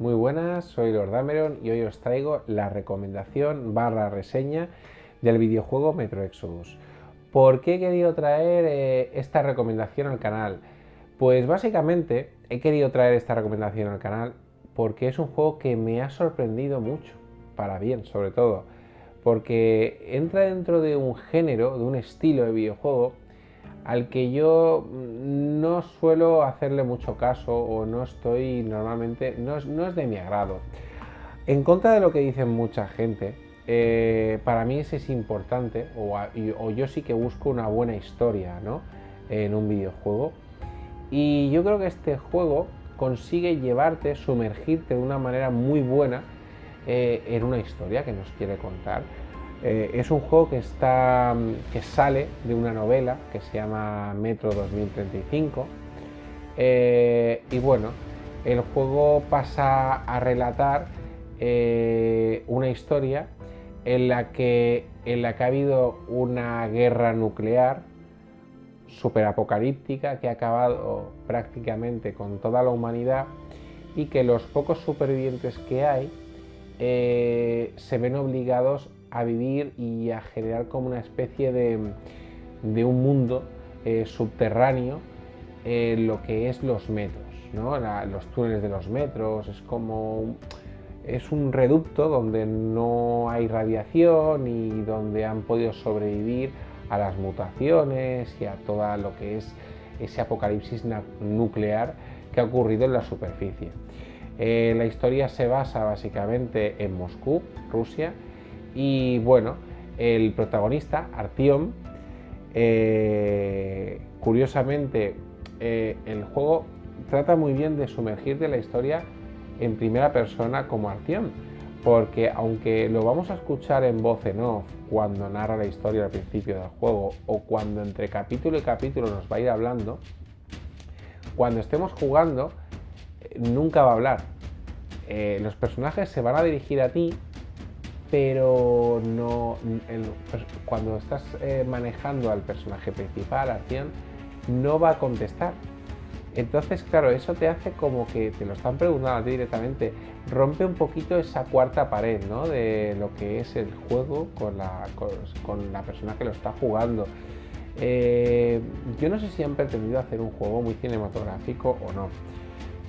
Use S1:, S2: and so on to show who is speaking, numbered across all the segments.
S1: Muy buenas, soy Lord Dameron y hoy os traigo la recomendación barra reseña del videojuego Metro Exodus. ¿Por qué he querido traer eh, esta recomendación al canal? Pues básicamente he querido traer esta recomendación al canal porque es un juego que me ha sorprendido mucho, para bien sobre todo, porque entra dentro de un género, de un estilo de videojuego al que yo no suelo hacerle mucho caso o no estoy normalmente, no es, de mi agrado. En contra de lo que dicen mucha gente, eh, para mí ese es importante o, yo sí que busco una buena historia ¿no? en un videojuego y yo creo que este juego consigue llevarte, sumergirte de una manera muy buena eh, en una historia que nos quiere contar. Eh, es un juego que, está, que sale de una novela que se llama Metro 2035. Eh, y bueno, el juego pasa a relatar eh, una historia en la, que, en la que ha habido una guerra nuclear superapocalíptica que ha acabado prácticamente con toda la humanidad y que los pocos supervivientes que hay se ven obligados a vivir y a generar como una especie de, un mundo eh, subterráneo en lo que es los metros, los túneles de los metros, es como es un reducto donde no hay radiación y donde han podido sobrevivir a las mutaciones y a todo lo que es ese apocalipsis nuclear que ha ocurrido en la superficie. Eh, la historia se basa básicamente en Moscú, Rusia, y bueno, el protagonista, Artyom, eh, curiosamente, eh, el juego trata muy bien de sumergirte en la historia en primera persona como Artyom, porque aunque lo vamos a escuchar en voz en off cuando narra la historia al principio del juego o cuando entre capítulo y capítulo nos va a ir hablando, cuando estemos jugando eh, nunca va a hablar. los personajes se van a dirigir a ti pero no cuando estás eh, manejando al personaje principal, acción, no va a contestar. Entonces, claro, eso te hace como que te lo están preguntando a ti directamente. Rompe un poquito esa cuarta pared, ¿no? De lo que es el juego con la, con, la persona que lo está jugando. Eh, yo no sé si han pretendido hacer un juego muy cinematográfico o no.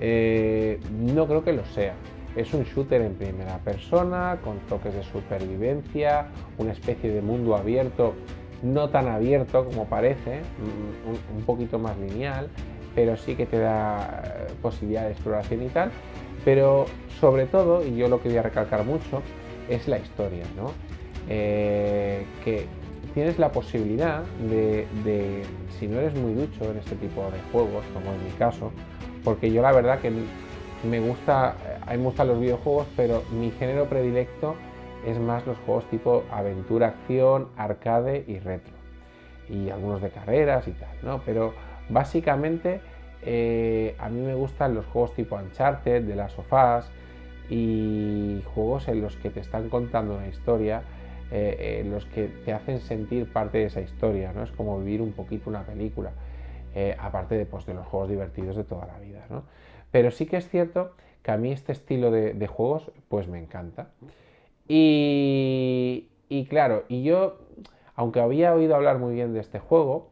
S1: Eh, no creo que lo sea. Es un shooter en primera persona, con toques de supervivencia, una especie de mundo abierto, no tan abierto como parece, mm, un, poquito más lineal, pero sí que te da eh, posibilidad de exploración y tal. Pero sobre todo, y yo lo que voy a recalcar mucho, es la historia, ¿no? Eh, que tienes la posibilidad de, si no eres muy ducho en este tipo de juegos, como en mi caso, porque yo la verdad que me gusta, a mí me gustan los videojuegos, pero mi género predilecto es más los juegos tipo aventura, acción, arcade y retro. Y algunos de carreras y tal, ¿no? Pero básicamente eh, a mí me gustan los juegos tipo Uncharted, de las sofás y juegos en los que te están contando una historia, eh, en los que te hacen sentir parte de esa historia, ¿no? Es como vivir un poquito una película, eh, aparte de, pues, de los juegos divertidos de toda la vida, ¿no? Pero sí que es cierto que a mí este estilo de, juegos pues me encanta. Y, claro, y yo, aunque había oído hablar muy bien de este juego,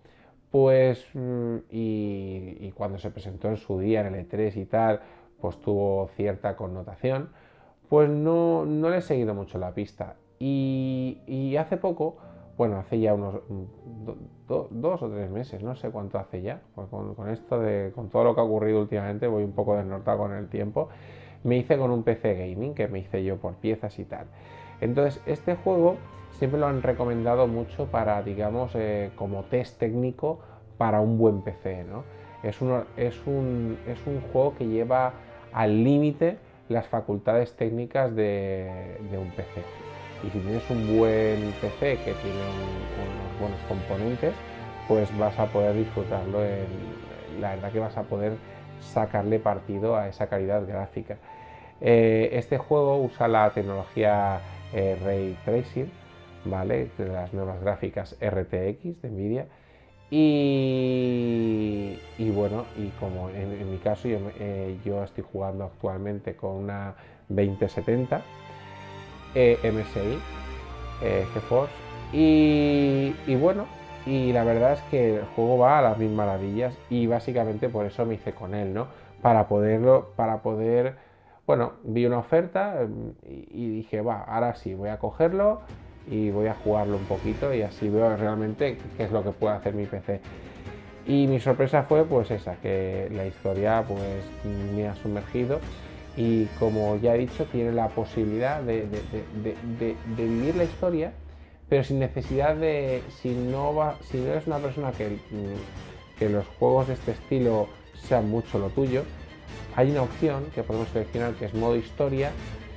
S1: pues mm, y, cuando se presentó en su día en el E3 y tal, pues tuvo cierta connotación, pues no, no le he seguido mucho la pista. y hace poco bueno, hace ya unos dos o tres meses, no sé cuánto hace ya, pues con, esto de, con todo lo que ha ocurrido últimamente, voy un poco desnortado con el tiempo, me hice con un PC gaming que me hice yo por piezas y tal. Entonces, este juego siempre lo han recomendado mucho para, digamos, eh, como test técnico para un buen PC, ¿no? Es, es, un, es un juego que lleva al límite las facultades técnicas de, de un PC y si tienes un buen PC que tiene unos buenos componentes, pues vas a poder disfrutarlo. la verdad que vas a poder sacarle partido a esa calidad gráfica. Eh, este juego usa la tecnología eh, Ray Tracing, ¿vale? de las nuevas gráficas RTX de Nvidia. Y, bueno, y como en, mi caso eh, yo, estoy jugando actualmente con una 2070 eh, MSI eh, GeForce y, bueno, y la verdad es que el juego va a las mil maravillas y básicamente por eso me hice con él, ¿no? Para poderlo, para poder, bueno, vi una oferta em, y, y dije, va, ahora sí, voy a cogerlo y voy a jugarlo un poquito y así veo realmente qué es lo que puede hacer mi PC. Y mi sorpresa fue pues esa, que la historia pues me ha sumergido y como ya he dicho tiene la posibilidad de, vivir la historia pero sin necesidad de, si no, va, si no eres una persona que, que los juegos de este estilo sean mucho lo tuyo, hay una opción que podemos seleccionar que es modo historia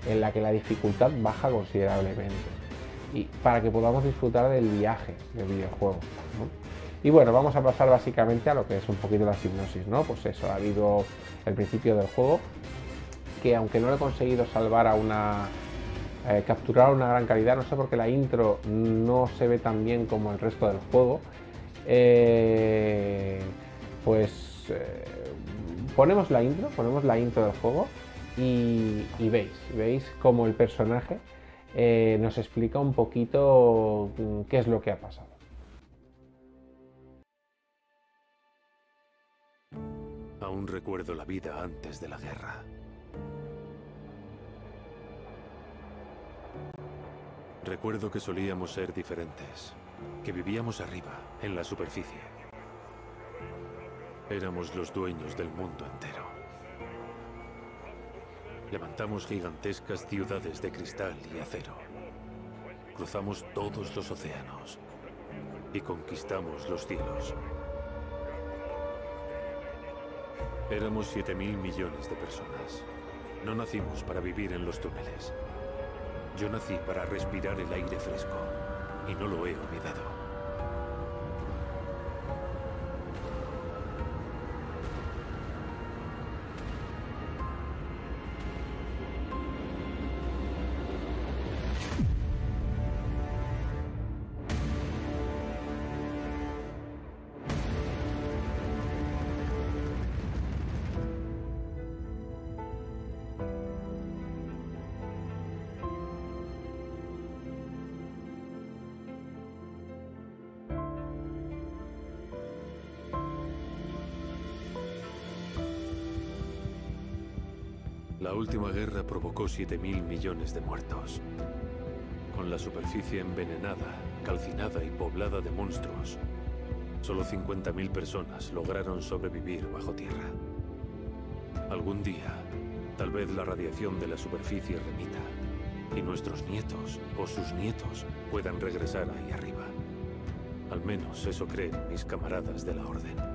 S1: en la que la dificultad baja considerablemente y para que podamos disfrutar del viaje del videojuego. Y bueno, vamos a pasar básicamente a lo que es un poquito la hipnosis, ¿no? Pues eso, ha habido el principio del juego, que aunque no lo he conseguido salvar a una... Eh, capturar una gran calidad, no sé por qué la intro no se ve tan bien como el resto del juego, eh, pues eh, ponemos la intro, ponemos la intro del juego y, veis, veis como el personaje eh, nos explica un poquito mm, qué es lo que ha pasado.
S2: Aún recuerdo la vida antes de la guerra. Recuerdo que solíamos ser diferentes, que vivíamos arriba, en la superficie. Éramos los dueños del mundo entero. Levantamos gigantescas ciudades de cristal y acero. Cruzamos todos los océanos y conquistamos los cielos. Éramos 7 mil millones de personas. No nacimos para vivir en los túneles. Yo nací para respirar el aire fresco y no lo he olvidado. La última guerra provocó 7.000 millones de muertos. Con la superficie envenenada, calcinada y poblada de monstruos, solo 50.000 personas lograron sobrevivir bajo tierra. Algún día, tal vez la radiación de la superficie remita y nuestros nietos o sus nietos puedan regresar ahí arriba. Al menos eso creen mis camaradas de la Orden.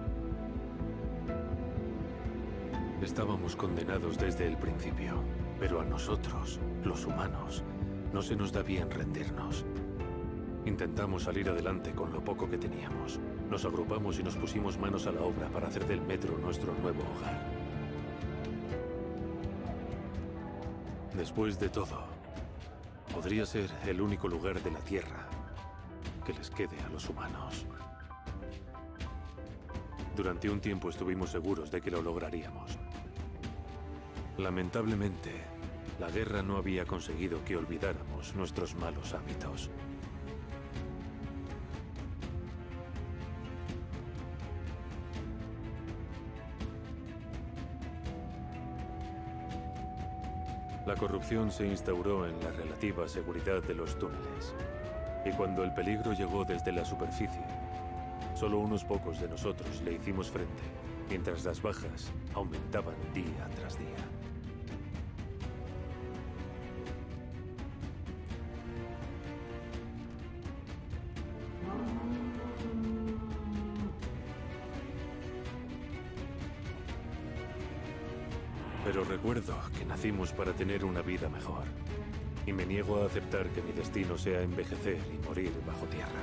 S2: Estábamos condenados desde el principio, pero a nosotros, los humanos, no se nos da bien rendirnos. Intentamos salir adelante con lo poco que teníamos. Nos agrupamos y nos pusimos manos a la obra para hacer del metro nuestro nuevo hogar. Después de todo, podría ser el único lugar de la Tierra que les quede a los humanos. Durante un tiempo estuvimos seguros de que lo lograríamos. Lamentablemente, la guerra no había conseguido que olvidáramos nuestros malos hábitos. La corrupción se instauró en la relativa seguridad de los túneles. Y cuando el peligro llegó desde la superficie, solo unos pocos de nosotros le hicimos frente, mientras las bajas aumentaban día tras día. Para tener una vida mejor. Y me niego a aceptar que mi destino sea envejecer y morir bajo tierra.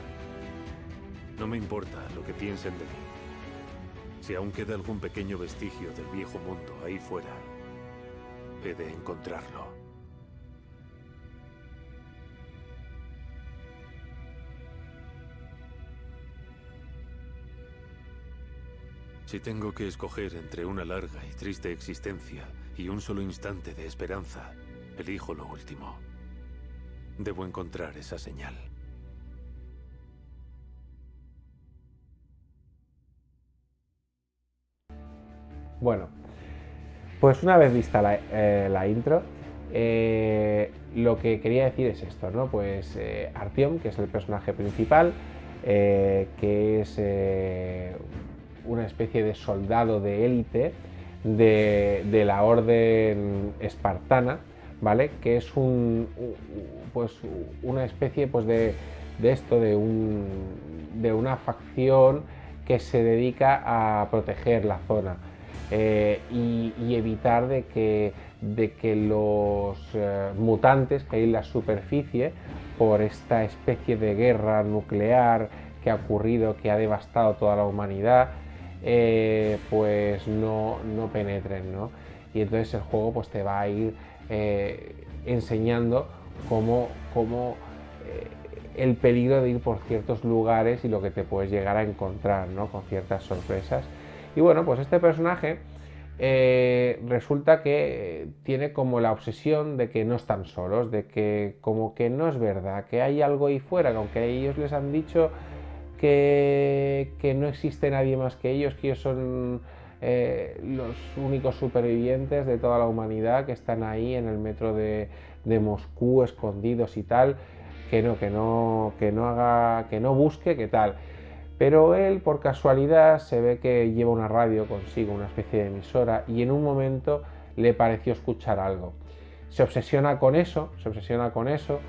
S2: No me importa lo que piensen de mí. Si aún queda algún pequeño vestigio del viejo mundo ahí fuera, he de encontrarlo. Si tengo que escoger entre una larga y triste existencia y un solo instante de esperanza, elijo lo último. Debo encontrar esa señal.
S1: Bueno, pues una vez vista la, eh, intro, eh, lo que quería decir es esto, ¿no? Pues eh, Artyom, que es el personaje principal, que es una especie de soldado de élite de, la orden espartana, ¿vale? Que es un, pues, una especie pues, de, esto, de, un, de una facción que se dedica a proteger la zona eh, y, evitar de que, de que los eh, mutantes que hay en la superficie por esta especie de guerra nuclear que ha ocurrido, que ha devastado toda la humanidad, eh, pues no, no penetren, ¿no? Y entonces el juego pues te va a ir eh, enseñando cómo, cómo eh, el peligro de ir por ciertos lugares y lo que te puedes llegar a encontrar, ¿no? Con ciertas sorpresas. Y bueno, pues este personaje resulta que tiene como la obsesión de que no están solos, de que como que no es verdad, que hay algo ahí fuera, que aunque ellos les han dicho que, no existe nadie más que ellos, que ellos son eh, los únicos supervivientes de toda la humanidad que están ahí en el metro de, Moscú escondidos y tal, que no, que no, que no haga, que no busque, que tal. Pero él, por casualidad, se ve que lleva una radio consigo, una especie de emisora, y en un momento le pareció escuchar algo. Se obsesiona con eso, se obsesiona con eso,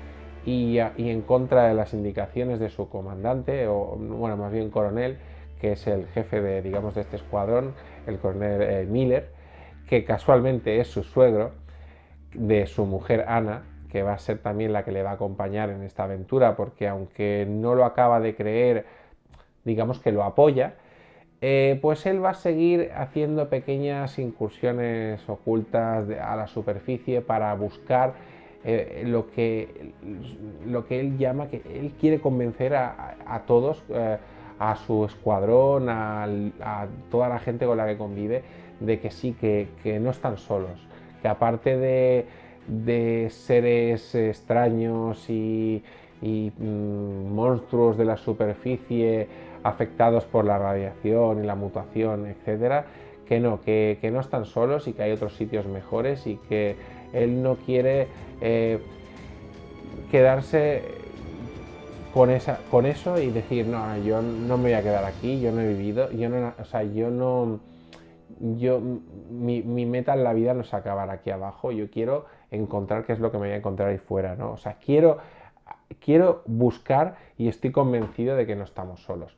S1: y, en contra de las indicaciones de su comandante, o bueno, más bien coronel, que es el jefe de, digamos, de este escuadrón, el coronel eh, Miller, que casualmente es su suegro de su mujer Ana, que va a ser también la que le va a acompañar en esta aventura, porque aunque no lo acaba de creer, digamos que lo apoya, eh, pues él va a seguir haciendo pequeñas incursiones ocultas a la superficie para buscar eh, lo, que, lo que él llama, que él quiere convencer a, todos, eh, a su escuadrón, a, toda la gente con la que convive, de que sí, que, no están solos, que aparte de, seres extraños y, mm, monstruos de la superficie afectados por la radiación y la mutación, etcétera, que no, que, que no están solos y que hay otros sitios mejores y que él no quiere eh, quedarse con, esa, con eso y decir, no, yo no me voy a quedar aquí, yo no he vivido, yo no, o sea, yo no, yo, mi, meta en la vida no es acabar aquí abajo, yo quiero encontrar qué es lo que me voy a encontrar ahí fuera, ¿no? O sea, quiero, quiero buscar y estoy convencido de que no estamos solos.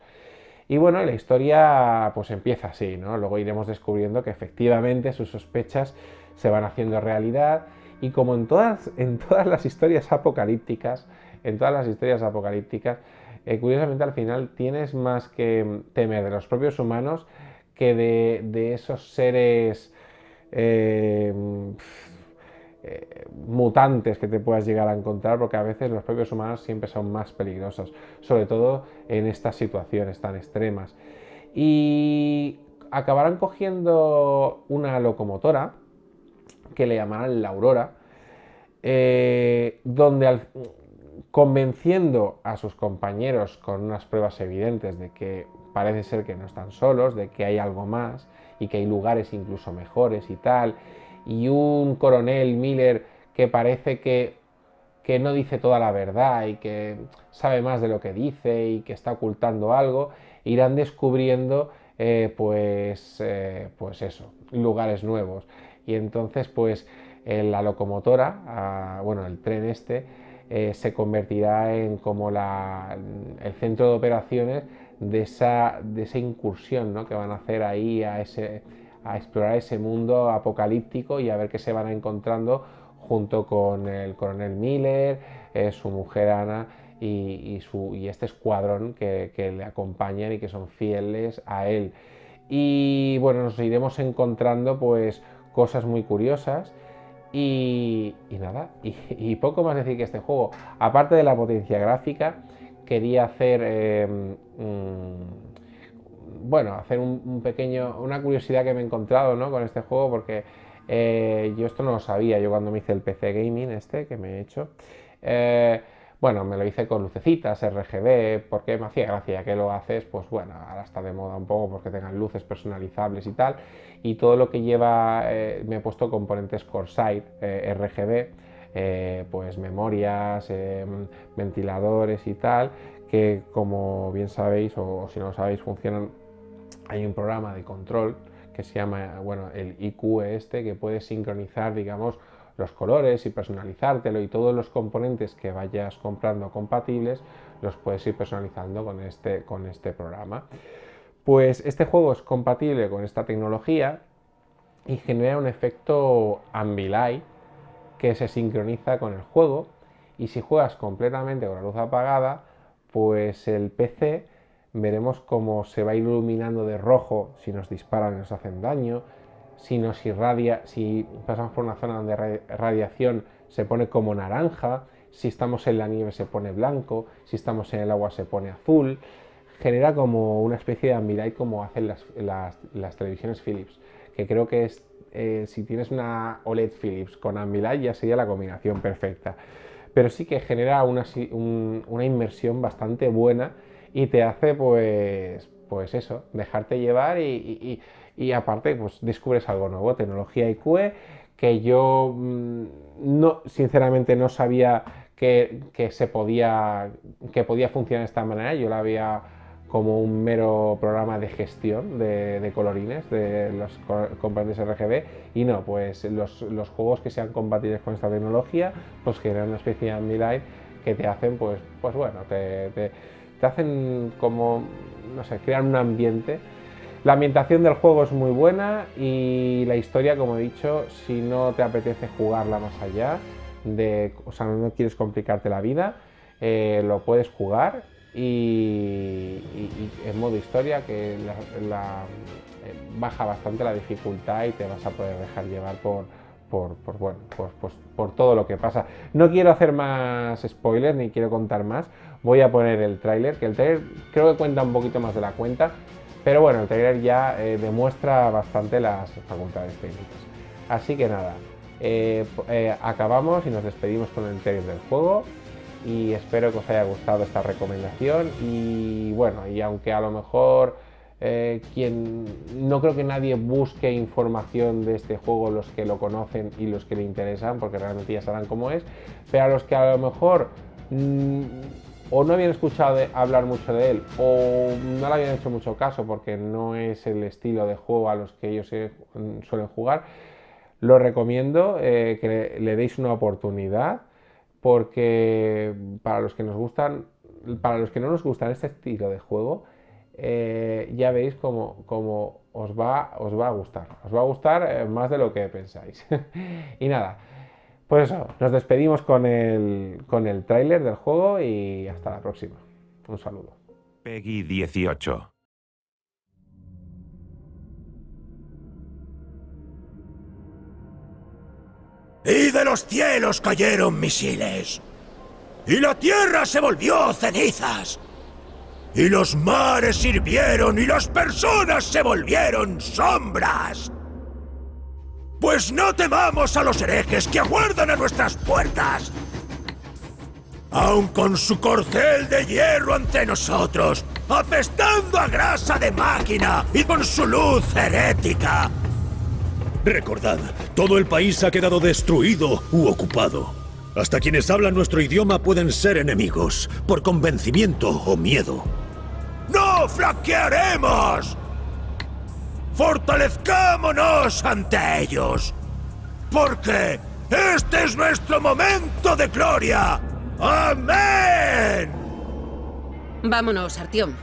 S1: Y bueno, la historia pues empieza así, ¿no? Luego iremos descubriendo que efectivamente sus sospechas se van haciendo realidad y como en todas, en todas las historias apocalípticas, en todas las historias apocalípticas, eh, curiosamente al final tienes más que temer de los propios humanos que de, esos seres eh, eh, mutantes que te puedas llegar a encontrar, porque a veces los propios humanos siempre son más peligrosos, sobre todo en estas situaciones tan extremas. Y acabarán cogiendo una locomotora, que le llamarán la Aurora, eh, donde convenciendo a sus compañeros con unas pruebas evidentes de que parece ser que no están solos, de que hay algo más y que hay lugares incluso mejores y tal, y un coronel Miller que parece que, que no dice toda la verdad y que sabe más de lo que dice y que está ocultando algo, irán descubriendo eh, pues, eh, pues eso, lugares nuevos y entonces pues la locomotora, bueno, el tren este, eh, se convertirá en como el centro de operaciones de esa, de esa incursión ¿no? que van a hacer ahí a, ese, a explorar ese mundo apocalíptico y a ver qué se van encontrando junto con el coronel Miller, eh, su mujer Ana y, su, y este escuadrón que, le acompañan y que son fieles a él. Y bueno, nos iremos encontrando pues cosas muy curiosas y, nada, y, poco más decir que este juego, aparte de la potencia gráfica, quería hacer, em, bueno, hacer un, pequeño, una curiosidad que me he encontrado ¿no? con este juego, porque eh, yo esto no lo sabía, yo cuando me hice el PC Gaming este que me he hecho. Eh, bueno, me lo hice con lucecitas, RGB, porque me hacía gracia, que lo haces, pues bueno, ahora está de moda un poco porque tengan luces personalizables y tal. Y todo lo que lleva, eh, me he puesto componentes Corsair RGB, pues memorias, ventiladores y tal, que como bien sabéis, o si no lo sabéis, funcionan. Hay un programa de control que se llama, bueno, el IQ este, que puede sincronizar, digamos, los colores y personalizártelo y todos los componentes que vayas comprando compatibles los puedes ir personalizando con este, con este programa. Pues este juego es compatible con esta tecnología y genera un efecto Ambilight que se sincroniza con el juego y si juegas completamente con la luz apagada, pues el PC veremos cómo se va iluminando de rojo si nos disparan y nos hacen daño, si nos irradia, si pasamos por una zona donde radiación se pone como naranja, si estamos en la nieve se pone blanco, si estamos en el agua se pone azul, genera como una especie de ambilight como hacen las, televisiones Philips, que creo que es, eh, si tienes una OLED Philips con ambilight ya sería la combinación perfecta, pero sí que genera una, una inmersión bastante buena y te hace pues, pues eso, dejarte llevar y, aparte pues descubres algo nuevo, tecnología IQ que yo mm, no, sinceramente no sabía que, se podía, que podía funcionar de esta manera, yo la había como un mero programa de gestión de, colorines de los componentes RGB y no, pues los, juegos que sean compatibles con esta tecnología pues generan una especie de Ambilight que te hacen pues, pues bueno, te hacen como, no sé, crean un ambiente. La ambientación del juego es muy buena y la historia, como he dicho, si no te apetece jugarla más allá, o sea, no quieres complicarte la vida, eh, lo puedes jugar y, en modo historia que eh, baja bastante la dificultad y te vas a poder dejar llevar por, por, bueno, pues, por todo lo que pasa. No quiero hacer más spoilers ni quiero contar más. Voy a poner el tráiler, que el tráiler creo que cuenta un poquito más de la cuenta, pero bueno, el tráiler ya eh, demuestra bastante las facultades técnicas. Así que nada, eh, eh, acabamos y nos despedimos con el tráiler del juego y espero que os haya gustado esta recomendación y bueno, y aunque a lo mejor eh, quien no creo que nadie busque información de este juego, los que lo conocen y los que le interesan, porque realmente ya sabrán cómo es, pero a los que a lo mejor mm, o no habían escuchado hablar mucho de él o no le habían hecho mucho caso porque no es el estilo de juego a los que ellos mm, suelen jugar, lo recomiendo eh, que le deis una oportunidad porque para los que nos gustan, para los que no nos gustan este estilo de juego, eh, ya veis cómo, os, va, os va a gustar. Os va a gustar eh, más de lo que pensáis. y nada, pues eso, nos despedimos con el, con el tráiler del juego y hasta la próxima. Un saludo.
S3: Peggy 18.
S4: Y de los cielos cayeron misiles. Y la tierra se volvió cenizas. Y los mares sirvieron y las personas se volvieron sombras. Pues no temamos a los herejes que aguardan a nuestras puertas. Aun con su corcel de hierro ante nosotros, apestando a grasa de máquina y con su luz herética.
S5: Recordad, todo el país ha quedado destruido u ocupado. Hasta quienes hablan nuestro idioma pueden ser enemigos, por convencimiento o miedo.
S4: ¡No flaquearemos! ¡Fortalezcámonos ante ellos! Porque este es nuestro momento de gloria. ¡Amén!
S6: Vámonos, Artión.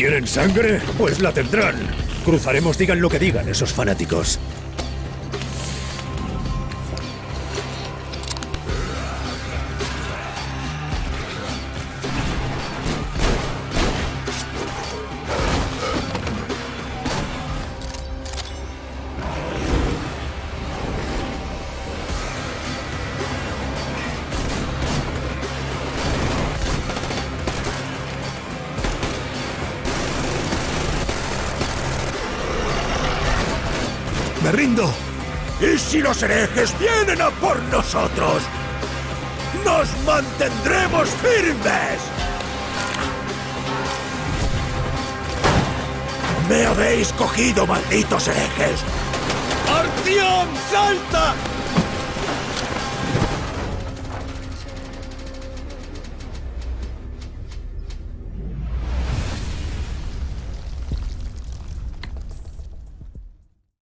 S5: ¿Quieren sangre? Pues la tendrán. Cruzaremos digan lo que digan esos fanáticos.
S4: ¡Me rindo! ¿Y si los herejes vienen a por nosotros? ¡Nos mantendremos firmes! ¡Me habéis cogido, malditos herejes! ¡Artión, salta!